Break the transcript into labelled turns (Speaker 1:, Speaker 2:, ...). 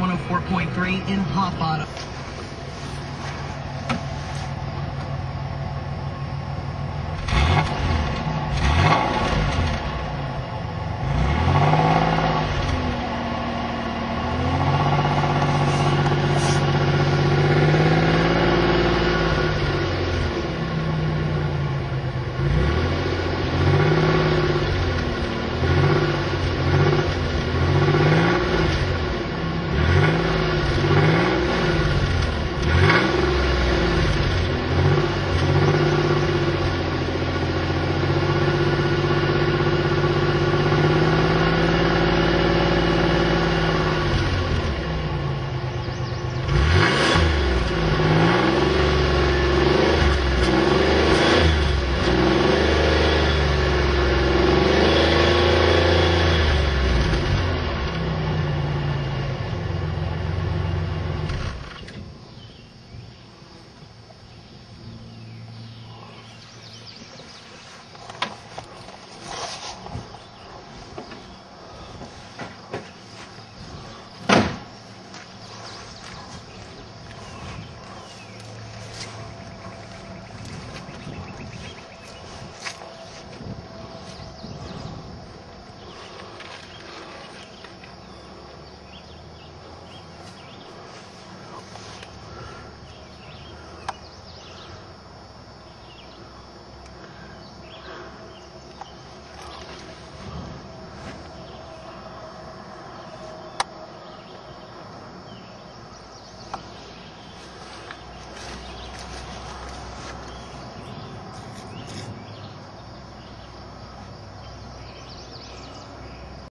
Speaker 1: on 104.3 in Hot Bottom.